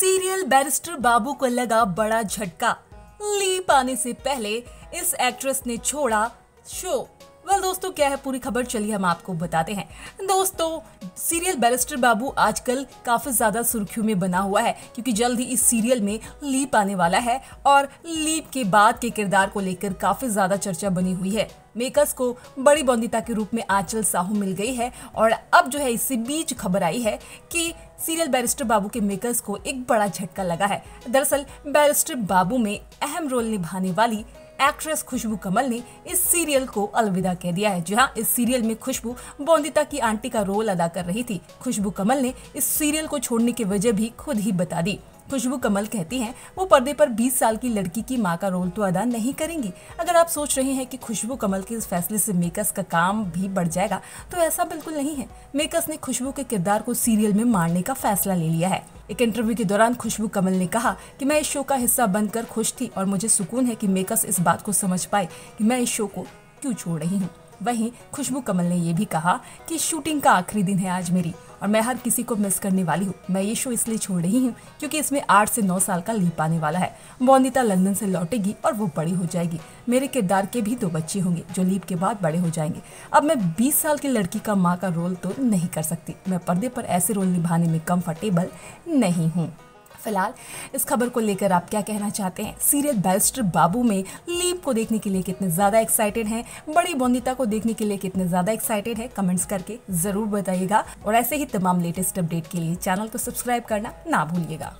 Serial barrister बाबू को लगा बड़ा झटका। लीप आने से पहले इस एक्ट्रेस ने छोड़ा शो। Well, दोस्तों क्या है पूरी खबर? चलिए हम आपको बताते हैं। दोस्तों सीरियल बैरिस्टर बाबू आजकल काफ़ी ज़्यादा सुर्खियों में बना हुआ है क्योंकि जल्द ही इस सीरियल में लीप आने वाला है और लीप के बाद के किरदार को लेकर काफ़ी ज़्यादा चर्चा बनी हुई है। मेकर्स को बड़ी बंदिता के रूप में आंचल साहू मिल गई है और अब जो है इसी बीच खबर आई है कि सीरियल बैरिस्टर बाबू के मेकर्स को एक बड़ा झटका लगा है। दरअसल बैरिस्टर बाबू में अहम रोल निभाने वाली एक्ट्रेस खुशबू कमल ने इस सीरियल को अलविदा कह दिया है। जी हाँ इस सीरियल में खुशबू बोंदिता की आंटी का रोल अदा कर रही थी। खुशबू कमल ने इस सीरियल को छोड़ने की वजह भी खुद ही बता दी। खुशबू कमल कहती हैं, वो पर्दे पर 20 साल की लड़की की माँ का रोल तो अदा नहीं करेंगी। अगर आप सोच रहे हैं कि खुशबू कमल के इस फैसले से मेकर्स का काम भी बढ़ जाएगा तो ऐसा बिल्कुल नहीं है। मेकर्स ने खुशबू के किरदार को सीरियल में मारने का फैसला ले लिया है। एक इंटरव्यू के दौरान खुशबू कमल ने कहा कि मैं इस शो का हिस्सा बनकर खुश थी और मुझे सुकून है कि मेकर्स इस बात को समझ पाए कि मैं इस शो को क्यों छोड़ रही हूँ। वहीं खुशबू कमल ने यह भी कहा कि शूटिंग का आखिरी दिन है आज मेरी, और मैं हर किसी को मिस करने वाली हूँ। मैं ये शो इसलिए छोड़ रही हूँ क्योंकि इसमें आठ से नौ साल का लीप आने वाला है। बोंदिता लंदन से लौटेगी और वो बड़ी हो जाएगी। मेरे किरदार के भी दो बच्चे होंगे जो लीप के बाद बड़े हो जाएँगे। अब मैं बीस साल की लड़की का माँ का रोल तो नहीं कर सकती। मैं पर्दे पर ऐसे रोल निभाने में कंफर्टेबल नहीं हूँ। फ़िलहाल इस खबर को लेकर आप क्या कहना चाहते हैं? सीरियल बैरिस्टर बाबू में लीप को देखने के लिए कितने ज़्यादा एक्साइटेड हैं? बड़ी बोंदिता को देखने के लिए कितने ज़्यादा एक्साइटेड हैं? कमेंट्स करके ज़रूर बताइएगा। और ऐसे ही तमाम लेटेस्ट अपडेट के लिए चैनल को सब्सक्राइब करना ना भूलिएगा।